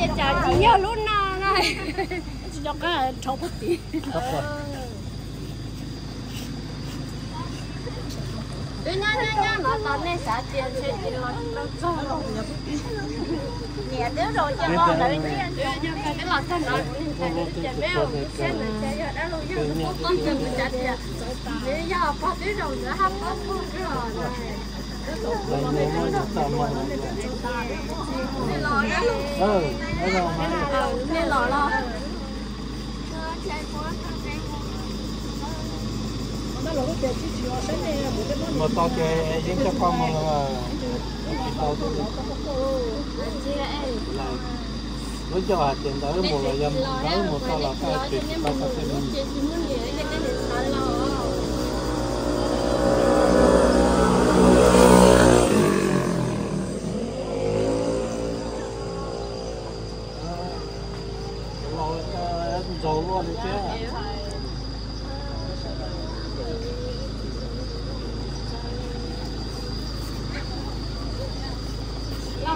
chị chả chỉ nhiều lúc nào này chỉ cho cái chó bút tí nhá nhá nhá nó tao nên xả tiền chỉ lo lo cho lo nhẹ đứa rồi cho lo lại đi cái lọ thân nó biết không xem là chả đã luôn chứ con chừng mình chả chả để giờ có đứa rồi nữa không có không cái rồi nên lò đó ừ đấy rồi mà nên lò lo mà tao chơi những cho con mà là tao tôi với cho hạt tiền tới một là dâm tới một tao là cái chuyện tao phải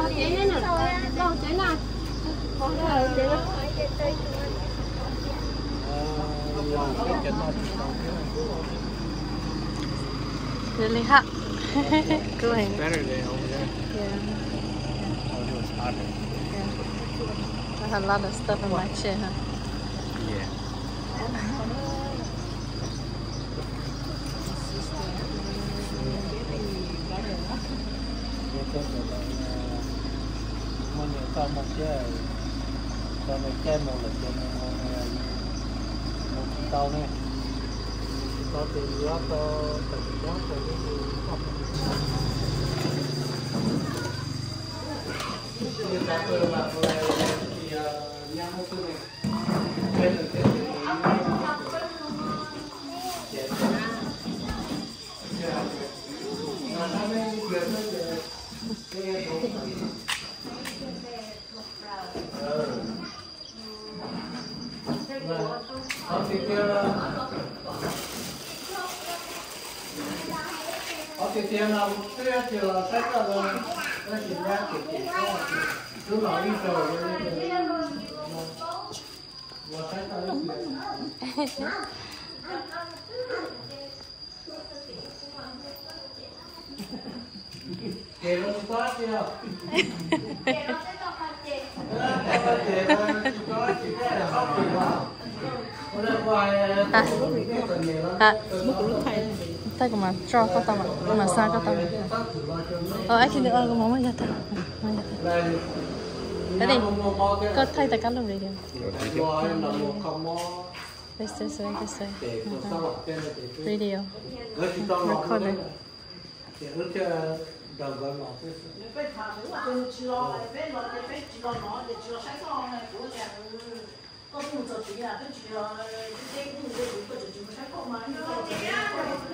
chế này nè lo chế nào con lo chế nó Really hot. Go ahead. better than over there Yeah. oh, it was hotter yeah. I have a lot of stuff in my chair, huh? yeah mình tao một cái tao một cái một là cho nên một một tao này tao từ đó tao từ đó tao cái gì không như ta tôi là tôi thì nhà một cái này cái là cái Ở kia kia nào kia kia là sách là rồi. Nó chỉ ra chỉ chỉ cứ nói đi rồi và sách là cái Kể nó có chưa? Kể nó có chưa? Kể nó. Chỉ cái là khóc thì vào. À, tay của mà cho có tao mà, mà xa có tao mà. Ờ, anh khi nữa có món mà nhặt thôi. Mà nhặt thôi. Cái này, có thay tại các lúc này đi. This this way, this way. Video. Recording. có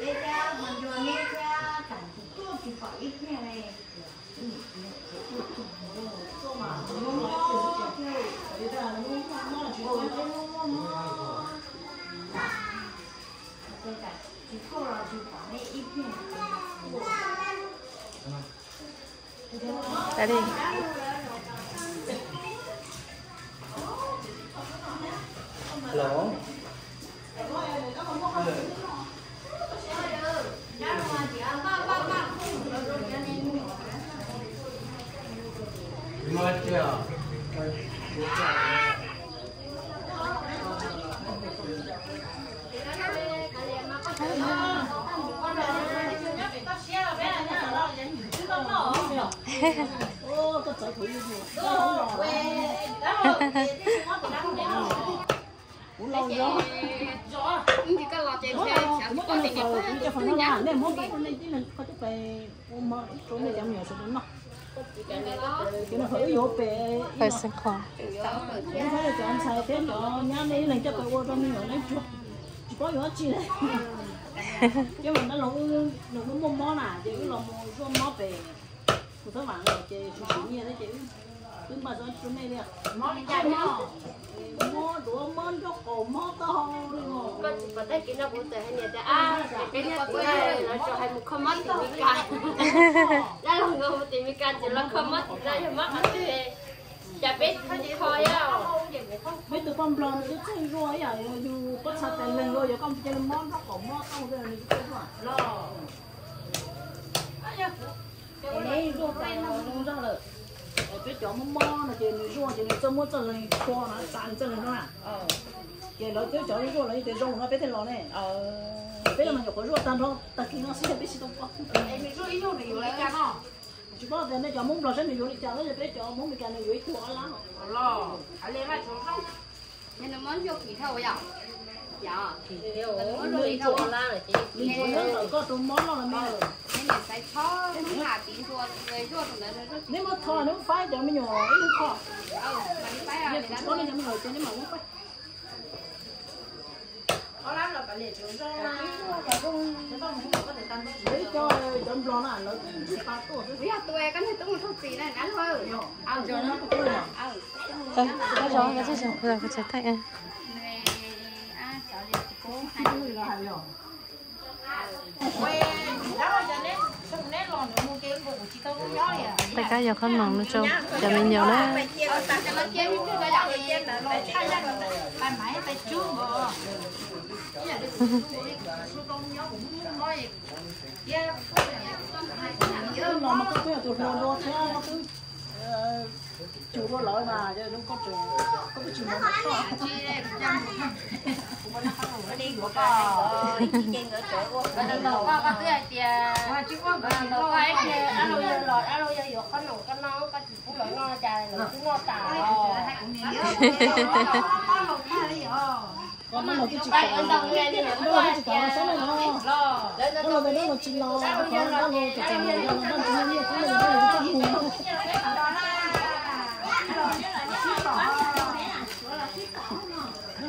내가 먼저 내가 간식도 주고 있네. Tại đi Lỗ nhiều này chút chỉ có yếu chi này chứ mình nó lỗ, lộn nó mua món à chứ cái lộn mua về của các bạn là chị chủ chủ như thế chị. Cứ mà cho chúng này đi món đi chơi món món đồ món cho cổ món to đi ngồi con chỉ có thấy cái nó cũng tệ hay nhẹ à cái của này nó cho hai một không mất thì mình can ra lòng ngô thì mình can chỉ là không mất ra thì mất hết thì chả biết thôi á mấy tụi con blond nó chơi rồi à dù có sạch tiền lên rồi giờ con chơi món nó cổ món to rồi này cái rồi cái này rồi cái nó không cho mua cho cho nó cái là cái nó này mình nhổ cái nó sẽ biết gì đâu có cái này dùng cho nó biết chỗ muốn cái này nên nó món vô kỳ thâu vậy dạ. Mình dùng mình dùng nó là có tụi món nó là mình nên là phải cho không? thả tí thua người thua tụi nó nó nếu mà thò nếu phái cho mình nhỏ ít nó thò ừ mà đi phải rồi thì có nên cho mình ngồi trên nếu mà muốn phái để cho cho nó là nó ba tuổi bây giờ tôi cái này tôi một thông tí này ngắn thôi. Ăn cho nó có tuổi nào ừ. Ờ, cái đó cái gì rồi rồi cái trái thay à à tại cái giờ con mỏng nó trâu giờ mình nhiều đó nó cái mà nó nó cứ chủ nó lỗi mà chứ nó có chủ có cái nó thò có có cái gì chứ có cái nó cái alo giờ lọt alo giờ con nó con nó có chỉ cũng lỗi nó chạy lỗi cũng nó tả nó là cái có đâu nghe đi nè, nó là cái có này nó nó là nó là nó là nó là nó chỉ lo cái là nó là cái mù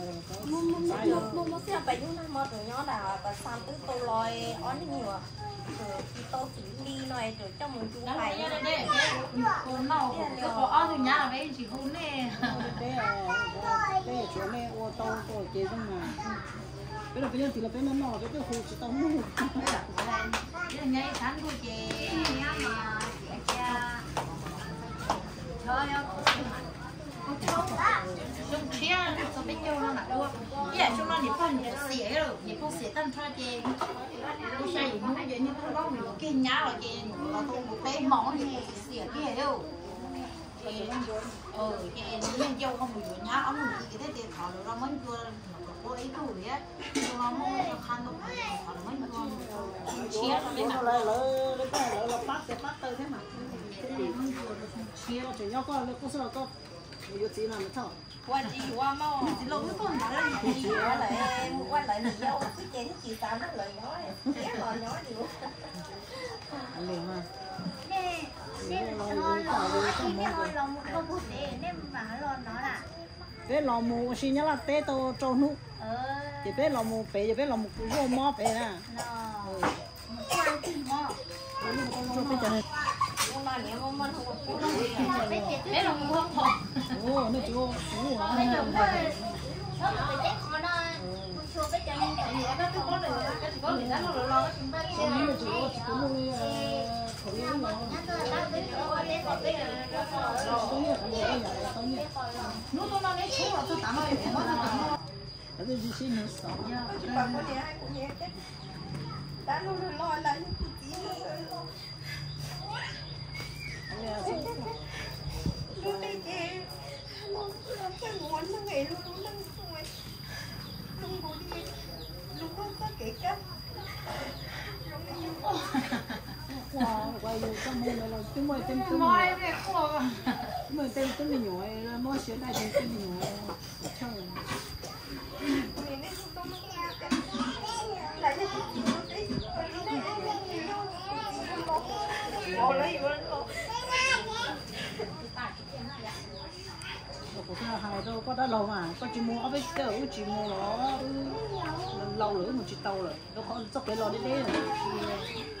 mua xe bảy mươi năm rồi nhỏ là và sam tứ tô lòi on nhiều rồi tô chỉ đi nói rồi cho mình chú phải cái cái chỗ này ô tô tô chế xong mà bây giờ bây giờ thì là cái nó nọ cái cái hồ chỉ tao mua dạ chúng nó rồi say như cái nhá rồi một cái nhân dâu không bị nhá ông mình cái thế tiền thọ rồi mấy vừa cô ấy tuổi á nó mua cho khăn đâu thọ mấy vừa chia nó mới nó lại lỡ bắt bắt tới thế mà chia chỉ nhau có có sao có nhiều gì qua mau chỉ lâu con đó qua lại qua lại là dâu cái chén chị tám nó lời nói chén lời nói nhiều liền mà nè nè hơi lò chị nè hơi lò một không có thể mà lò nó là cái lò mù xin nhớ là té to cho nụ thì bé lò mù bé thì bé lò mù rô mò bé nè quan thì mò cho bé cho này con không có đấy là nó chưa ồ bây giờ có có một cái chết khó nó chua cái chân cái gì đó có được cái có người ta lo lo chúng ta Còn nếu mà chỉ có chỉ có khẩu nó nhá tôi biết chỗ cái còn cái có nhiều cái nhiều tôi nói đấy số là tôi tạm ơi em nói tạm cái gì xin nó sợ bà có đi cũng nhé chết đã lo lại chỉ rồi lo lúc đây chị làm cái muốn nó ngày luôn luôn đang xuôi lúc bố đi lúc không có kể cấp wow quay vô trong môn là chúng mày tên tôi nói về cô chúng mày tên tôi mình nhồi là mua đại tên tôi mình nhồi chơi mình nên không có lại cho chị lúc đấy lúc đấy Bỏ lấy vô lên của cái này đâu có đã lâu mà có chỉ mua với cái cái chỉ mua nó lâu rồi một chỉ tàu rồi nó khó chắc cái lo đến đây rồi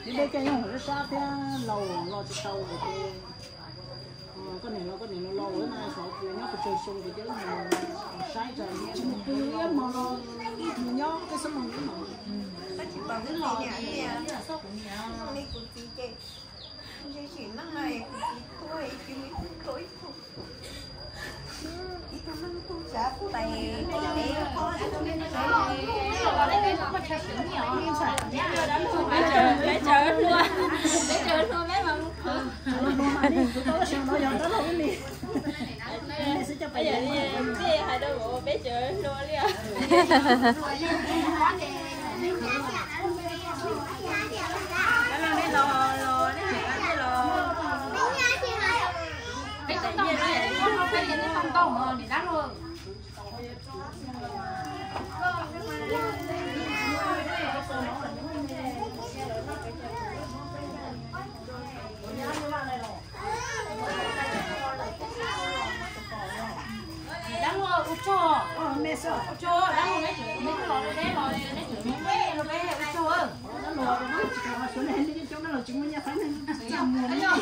đến đây cái nhau nó sát thế lâu lo chỉ tàu rồi thì có này nó có này nó lâu rồi mà sợ thì nó phải chơi sung thì chứ mà sai rồi chỉ một cái mà nó nhó cái số mà nó chỉ bằng cái lò nhà này này của chị chị chị chỉ năng này của chị tôi chị tôi ít thằng năng tôi trả của tay tay có để chờ luôn để chờ luôn mấy mà đó lâu đi sẽ bây giờ đi đi hai đứa bộ bé chờ luôn đi à cái tông tông này không phải không tông mà để đắt hơn đá luôn cho mẹ sợ u cho đá luôn đấy mấy cái lò đấy lò đấy đấy mấy lò bé u cho nó lùa rồi nó chỉ còn xuống này đi chỗ nó là chúng mình nhà phải nên làm rồi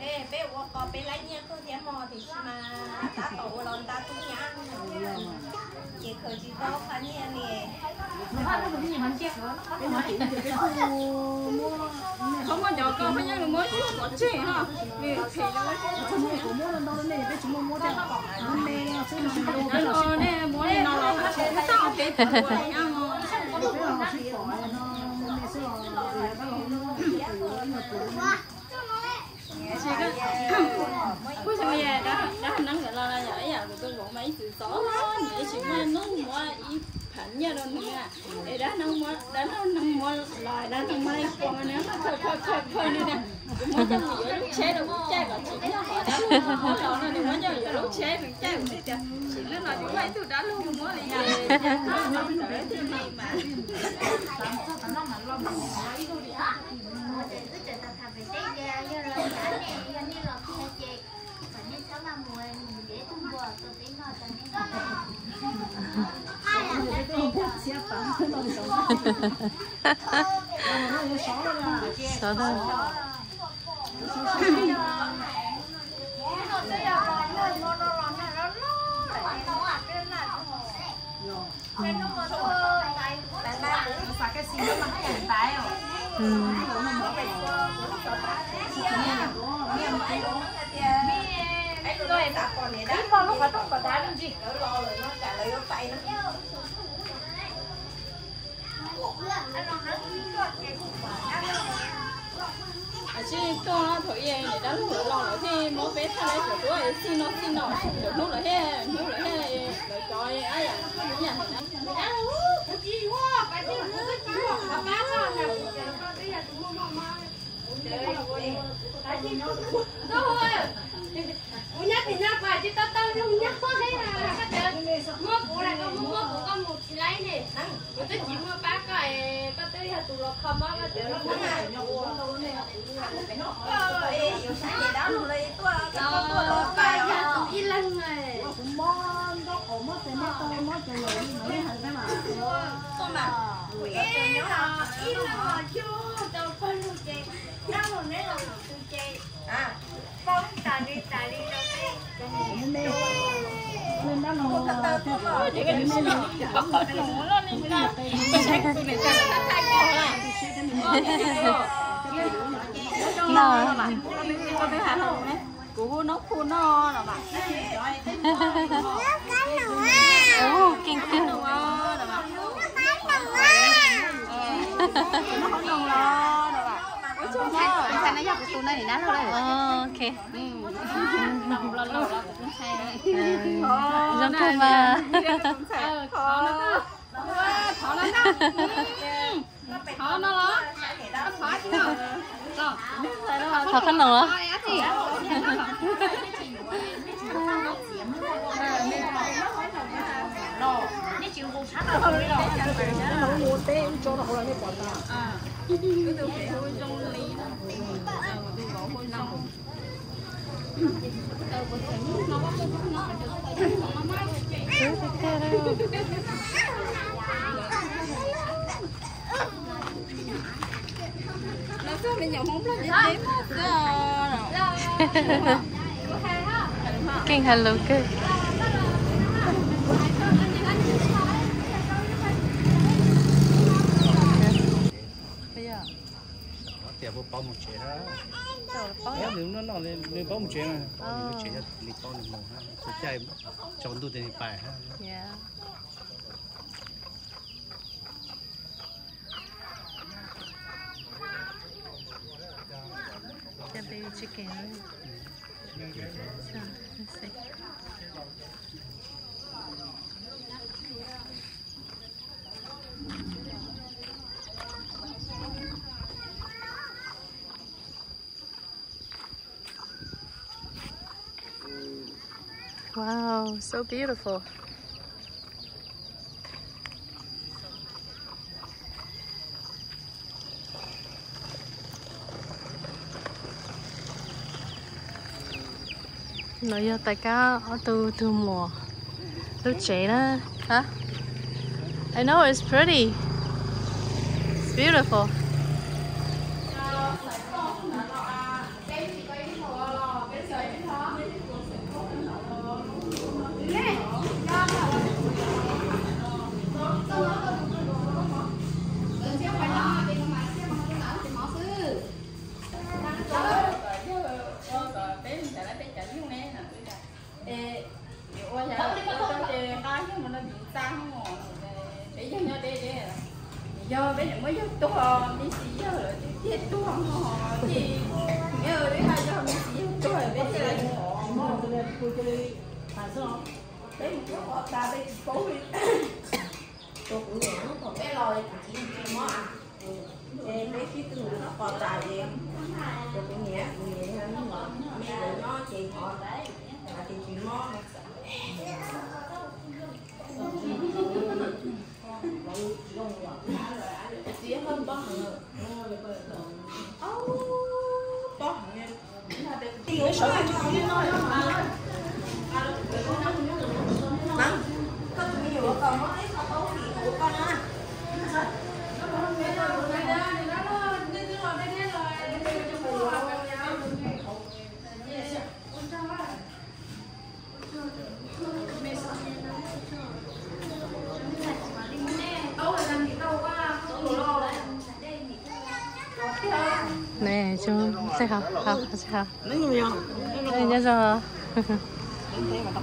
bé có nó mua rồi là mua bé ủa có bé lấy nha tôi thấy mò thì mà ta tổ lon ta tung nhá chị khởi chị có khá nha nè nó phát nó cũng nhiều hơn chết nó có nói không có nhỏ con phải nhớ mới có chị ha vì thì nó của mua lần đầu này cái chúng mua cho hôm nay nó sẽ là nó nó nè muốn nó là nó sẽ tạo cái tuổi Cuối cùng giờ đã đã nắng cái là nhảy rồi tôi bộ mấy sự xó nhảy chịu mà nó mua ý phản nha đâu để đã nông mua đã nó mua lại đã nông mai qua nữa thôi thôi thôi thôi nữa nè muốn cho người lúc chế đâu cũng chế cả chỉ nhá họ đã luôn đó nó đừng muốn cho lúc chế mình chế cũng lúc nào chúng mày tôi đã luôn muốn là gì nó đỡ thì mà sợ thôi cái xí mà cái hiện tại rồi ừ. rồi đã còn này đã con lúc phải tóc cả đá làm gì nó lo rồi À, chứ con thôi em để đã lúc lòng rồi thì mỗi thay lấy của tôi xin nó xin nó được lúc rồi he lúc rồi he rồi coi ấy à cũng nhận Đâu rồi, nhắc thì nhắc mà chứ tao tao không nhắc hết à mưa cổ là con mưa cổ con một chỉ lấy nè. Bố tôi chỉ mưa bác cái bác tôi là tụ lọc không á bác tôi là mưa này ờ ấy yếu sáng gì đó luôn lấy tôi con tôi là cái nhà tụ y lăng này cũng mơ đó ổ mơ sẽ mơ tôi mơ trời lỗi mấy thằng cái mà. Tôi mà ờ. ý là y lăng mà. chưa? Tôi phân luôn chị đang rồi nãy là chị à. Nên đó nó thật tôi mà chỉ cái này là nào. cú nó khu nó là bạn Ồ, kinh kinh. nó không nồng lo là bạn Cái nó dọc cái tủ này để nát rồi Ờ, ok. Ừ. Giống thơm mà. Khó khăn nào á? Kinh hello good. Bây giờ tiệm một bao một chế đó nếu đừng nó nó lên lên bao một chế mà Ờ. một chế cho lịch bao được một ha thực chạy chọn tu tiền bài ha. The baby chicken. So, let's see. Wow, so beautiful. Nói giờ tại ở từ từ mùa lúc trẻ đó hả? I know it's pretty. It's beautiful.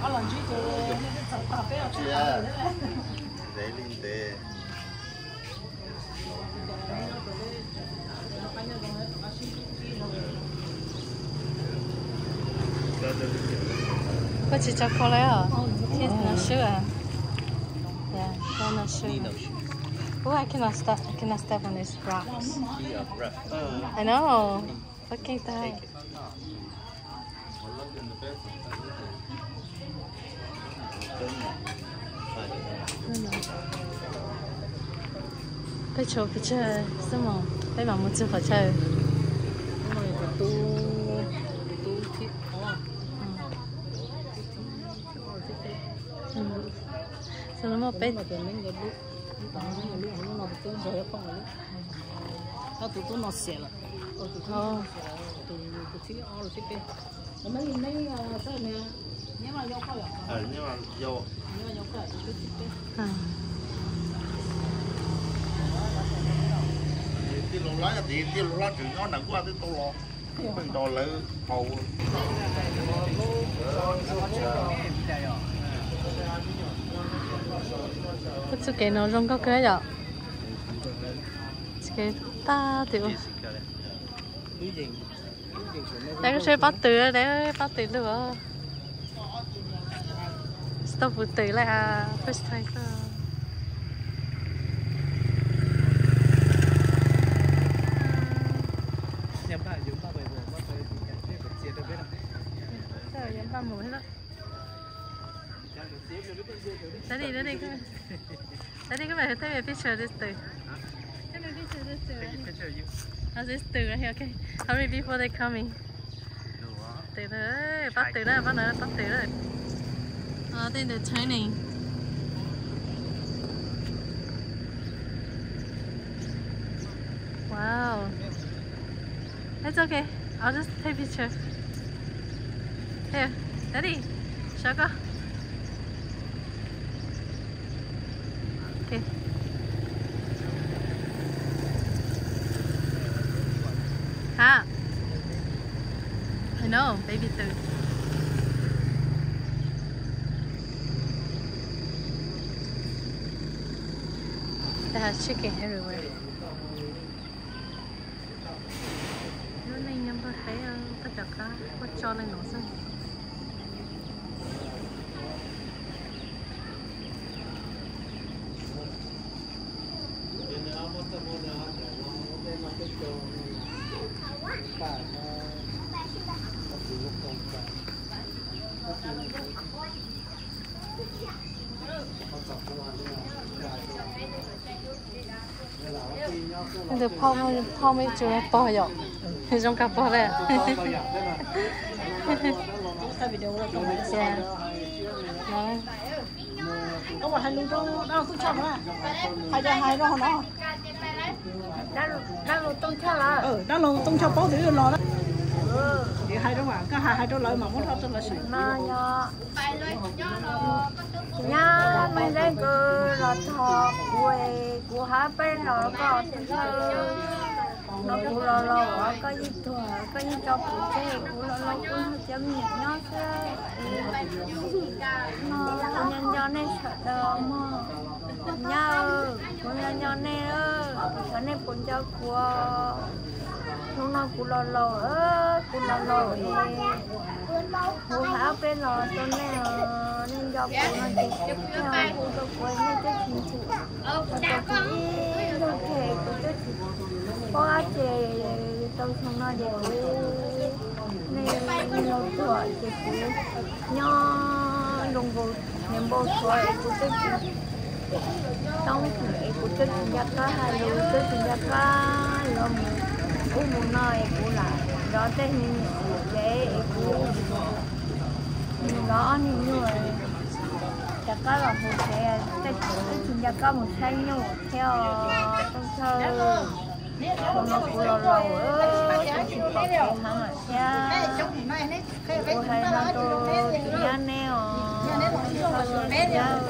Nó lần trước chơi tập tập cái chia để linh tế Có chỉ cho cô lấy à? Thiên nó sure à? Yeah, thiên nó sure. Oh, I cannot step. I cannot step on these rocks. I know. Fucking tight. phải chỗ phải chơi. Sao mà phải mà một chút phải chơi? Sao nó mà bé nó tụi nó xẻ là tôi Ồ. tụi tụi thích ao là thích bé mấy mấy sao nè? Nếu mà vô coi à ờ nhưng mà vô. Nếu mà vô coi tụi thích bé à. Cái lô lá thì cái lô lá chuyện nó nặng quá tới tôi lo mình đồ lỡ hầu cái nó rong có cái đó cái ta tiểu đấy có chơi bắt từ đấy bắt từ nữa stop vụ từ lại à first time cơ Trời nhắm ba mũi đó. Đấy đi, đấy đi. cái- Đấy đi, các bạn thấy về picture this từ. Take my picture this từ. How's this từ here, okay? Hurry before they coming. Từ đó. Uh, then they're turning. Wow. It's okay. I'll just take picture. Here, Daddy, Shaka. Okay. Ha. Know, baby food. They have chicken everywhere. được phong không phong mới chưa bỏ rồi trong cặp bỏ đấy có một hai lũ đâu đâu tôi chọn à hai giờ hai đâu nó đang đang tông cho là ừ đang tông cho bao thứ nó thì hai đó mà có hai hai đó lợi mà muốn cho là sạch mà nhỏ nhà mình đây cứ là thọ quê của hai bên nó có thơ nó cũng lo lo có gì thua có gì cho phụ chế cũng lo lo cũng chấm nhật nhó thế nó nhân do nên sợ đờ mà nhớ cũng nhân do nên ơ cho nên cũng cho của nó nó cũng lo lo ơ cũng lo lo Hú háo bên lò cho nên nên do cô nó chỉ theo cô cho cô nên cho chính chị và cho chị đôi thể của cho chị có chị tôi không nó đều nên lâu tuổi chị cũng nho đồng bộ niệm bồ tuổi của tôi chị trong thể của tôi chị giác cá hai lũ tôi chị giác cá lùm u muốn nói của là đó tên hình để của đó thì người chắc có là một cái cái chúng ta có một sai nhau theo trong thơ không nó của lo lo ơ cái có cái ở xe của hai nó tôi nhà neo dạ.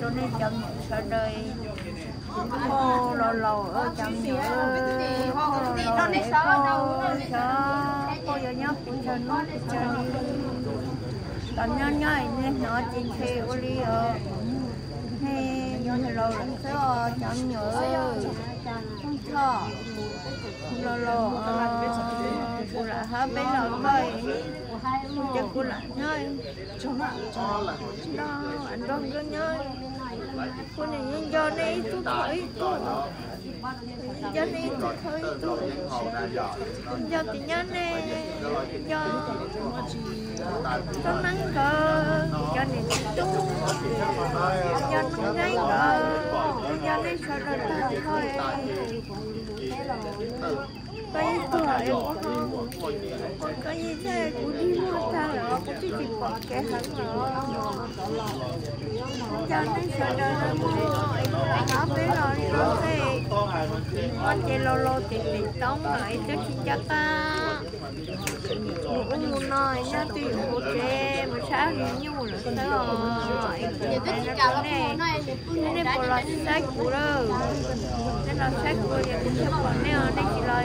cho nên chậm sợ đời hô lo lo ở chậm nhớ hô lo lo để cô cho cô giờ nhớ cũng cho nó cho đi. Còn nhớ nhớ nên nó xe ô li ở. Hay nhớ cho chậm nhớ. Không cho lo lo cô là hết bên lo thôi cho cô là nhớ đó anh đông cứ nhớ cô này do tôi do tôi do tình nhân do cho nên tôi do nó ngay cơ. Do đây sao đó thôi. có em có không có gì thế cũng đi mua sao rồi cũng chỉ chỉ bỏ cái hắn rồi cho nên sợ đời nó mua nó biết rồi thì nó sẽ con chơi lô lô tiền tiền tống lại cho chị cho ta một cũng muốn nồi nhá tùy một chế mà sao thì như một lần đó rồi giờ tôi chỉ chào là phụ bỏ nên sách của đâu nên là sách của giờ cũng chưa còn nè nên chỉ là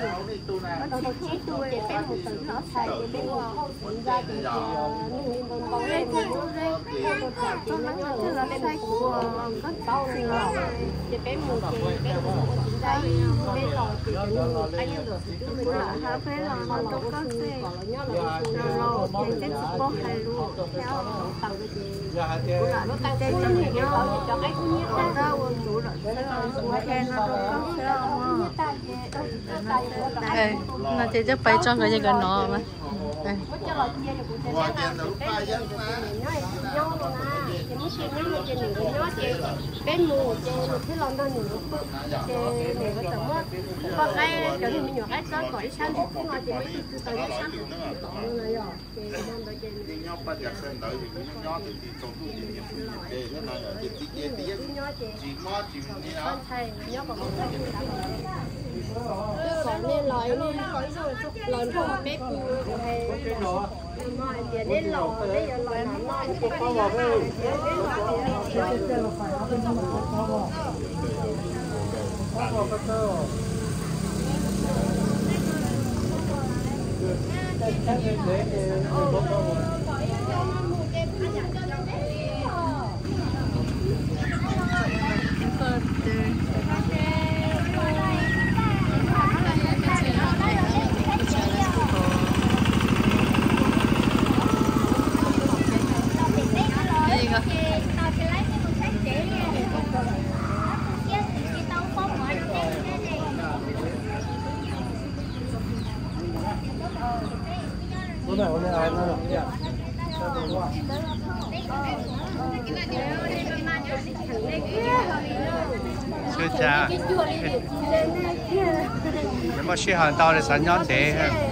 lần thay ít bia một cái là nó để bên một tầng nó bên ngoài thì còn đây thì tôi nói là sách của các thì để một bên bên lò thì anh em được là hai là nó đâu có xe nó lò thì cái có luôn theo tàu cái là nó tăng cái gì nó cho cái thứ ra rồi chủ rồi nó đâu có xe Ê, nó chỉ cho bay cho cái gì cái nó mà Ê. Ngoài tiền đủ ba dân mà. bên mù trên cái lon đó nhiều trên này có á có cái chỗ thì mình nhỏ cái có gọi sáng thì cũng nói thì mấy cái tờ cái sáng thì rồi rồi trên món đó trên nhau bắt giặc đợi thì nhau thì trong tu thì nhập này là thì tí kia tí nhỏ chỉ như con đó. thầy nhớ còn còn nên lời nên lời không bếp Thank you tiền nên lò bây giờ lời nói thì có vào đây Cái gì cơ? bữa nào hôm nay ai nó làm gì sư cha nếu mà sư hàng tao thì sản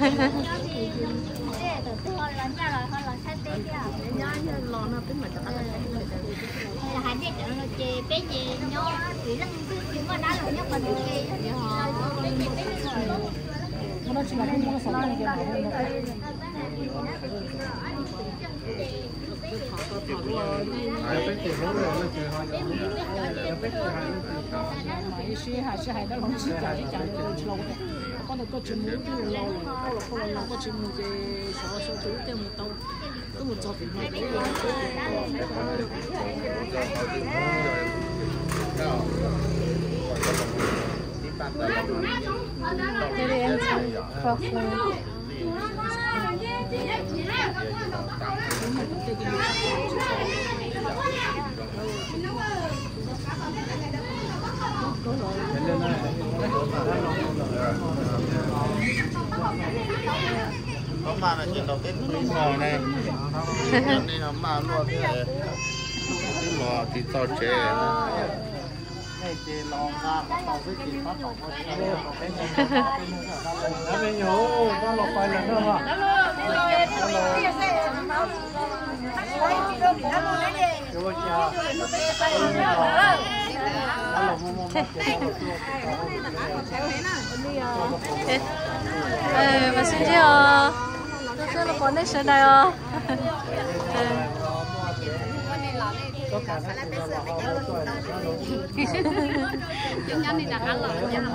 nhón thế ha bé gì nhau chỉ là chỉ mà đá là nhau còn có sống này cái nào mà suy hay suy hay đó không chỉ trả chỉ trả được lâu đấy con này có chừng muốn cái lâu rồi có là không là có chừng một cái số số thứ cái một tàu cứ một chỗ thì mà đấy Cái đi em. Có mà là chuyện đầu tiên mới ngồi này. Nên là mà luôn thì cái lò thì to chế. này chị lò ra mà tàu với chị phát tàu có xe nó bên nhổ con lọc phải lần nữa ê mà xin chứ ờ tôi sẽ là con đấy sẽ đây ờ chúng ta đi đặt ăn là chúng ta là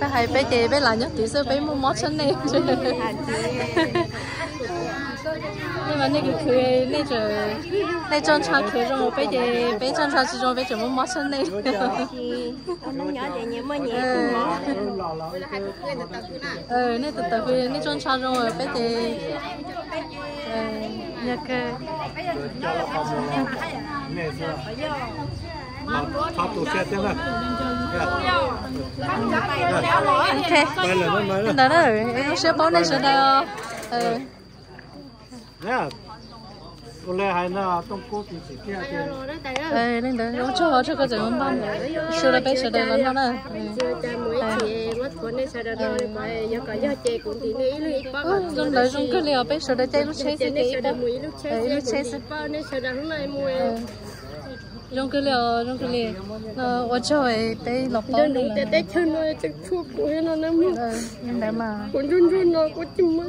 bạn hay bé chị bé là nhất, chị sẽ bé mua mót chân em nhưng mà 那个可以那种那种茶可以我bây giờ bây giờ茶只种bây giờ mua mót chân này nó nhỏ vậy nhiều mà nhiều ờ nên từ từ khi nên trong cha rồi bây giờ ờ nhà cái Pháp tổ xe thế này. ok Đây là nó mới rồi. đó đó em sẽ bón Này ờ Nè. Cô lẽ hay là trong cô thì chỉ kia thì ờ nên đó nó cho cho cái gì cũng bán sửa lại bây giờ đây. là nó nè trong đấy trong cái liều bây giờ đây chơi lúc chơi gì cái đó ờ lúc chơi gì trong cái liều trong cái liều nó ở chỗ ấy bây lọc bón này là tết chân nó chắc thuốc của nó nó mua ờ nhưng đấy mà con run run nó có chim mất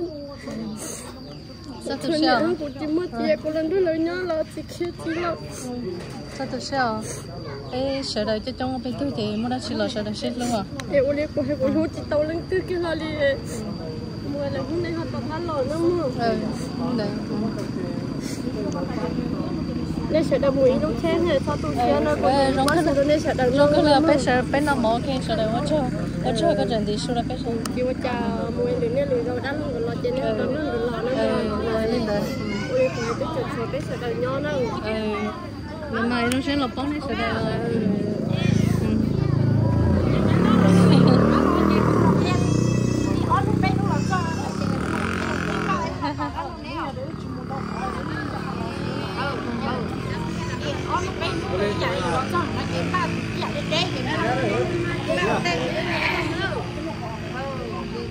sao nó mất lần đó là chỉ khi chỉ là sao ê sợ đời cho trong bên tôi thì mua đã chỉ là sợ đời chết luôn à. Em có lẽ có hay có hút chỉ tàu lên từ cái là đi. Mua là hôm nay họ tập ăn lò nó mua ừ đấy nên sẽ đâm mũi trong xe này sao tôi xe nó có quá sự nên sẽ đâm rồi cái là bây giờ bên nào mỏ kia sợ quá chơi quá chơi cái trận thì số là giờ khi mà cha mũi lưỡi này lưỡi rồi luôn rồi trên rồi lò nó ừ rồi lên đấy ôi còn cái chuyện số bây giờ đời nhỏ nó ừ nhưng mà nó sẽ là bóng này sợ đời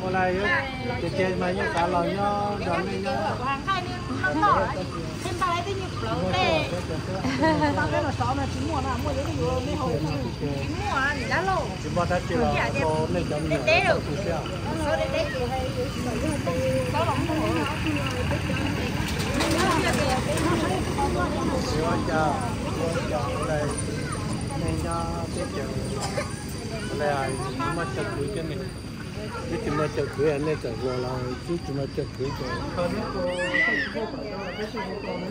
Cô lại thì chơi mà như cả lời nó chỉ mà ta chỉ là có lên trong nhiều tổ xe Thì anh cha, anh cha ở đây nên nha cái chuyện ở đây ai mà chặt cuối cái này. Cái chuyện mà chặt cuối anh ấy chặt qua là cái chuyện mà chặt cuối cái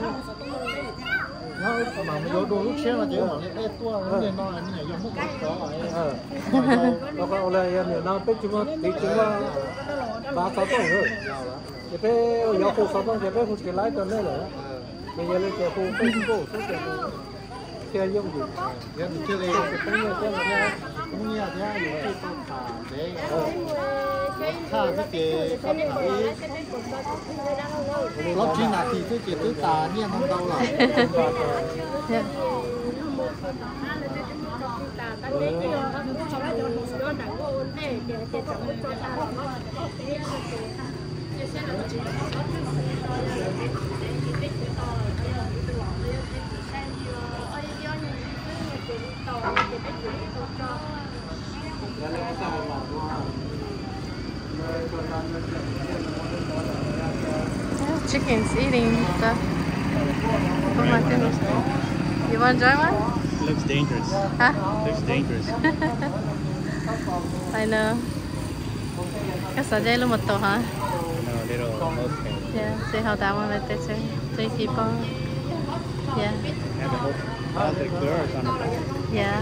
nó mà mình đồ lúc xe là chỉ là cái tua nó nên nó anh này dùng mất có ờ nó có đây anh nó biết chúng nó thì chúng nó ba sáu tuổi rồi cái bé giờ khu sáu tuổi cái bé khu cái lái cho nên là bây giờ lên cái khu cái số cái xe dùng gì giờ mình chơi cái cái này cái này cũng như thế gì cái con thả để thả cái cái cái cái chín là thì cái cái tứ tà nhiên không đâu là Chicken's eating the Oh my goodness. You want to join one? Looks dangerous. Huh? Looks dangerous. I know. Dây luôn một tổ hả? No, little okay. Yeah, see how that one like this. Three people. Yeah, the whole uh, Baltic birds on it. yeah.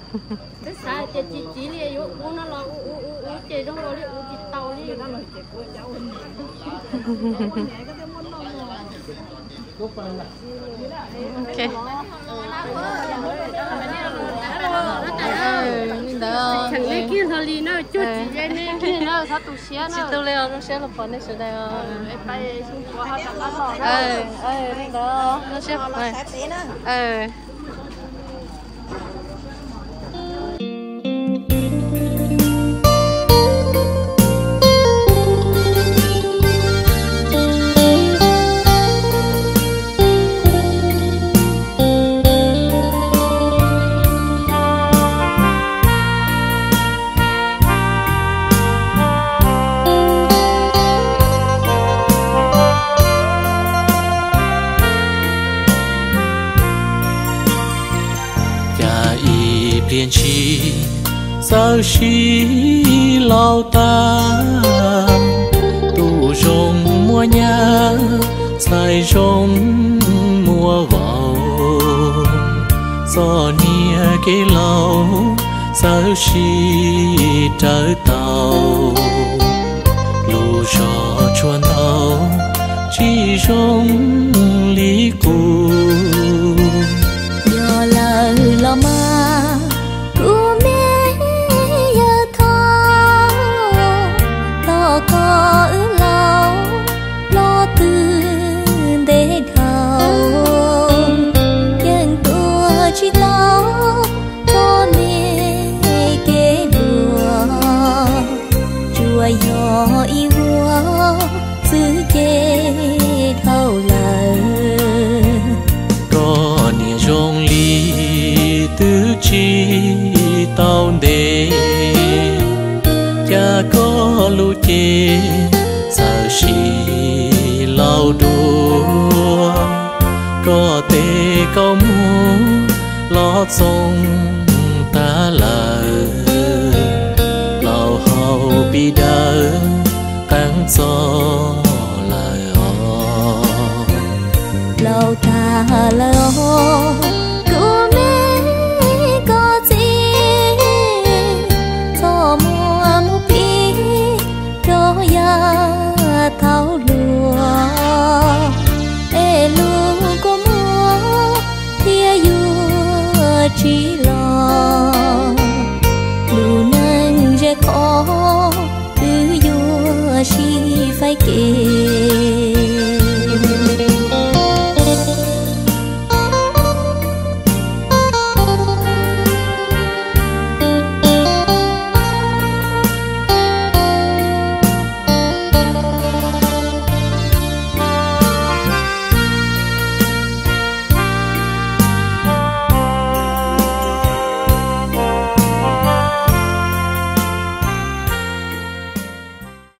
cái sai chỉ chỉ là yếu u nó là u u u u chỉ trong đó đi u chỉ tàu đi. Nó là chỉ của cháu ok. Ừ nhưng đó chẳng lẽ kia thôi đi nó chút chỉ cái này kia nó sao tụ chị nó? Tôi leo nó sẽ là phần này sẽ đây em bay xuống qua ăn lò ừ ừ nhưng đó nó sẽ này ừ cha mua nhà sai rong mua vào Do nia cái lâu sao chi trở tàu lù gió chuan tàu chỉ rong lý cùng chỉ lao đua có tê cao mu, lo sông ta là lao hầu bi đỡ tăng sông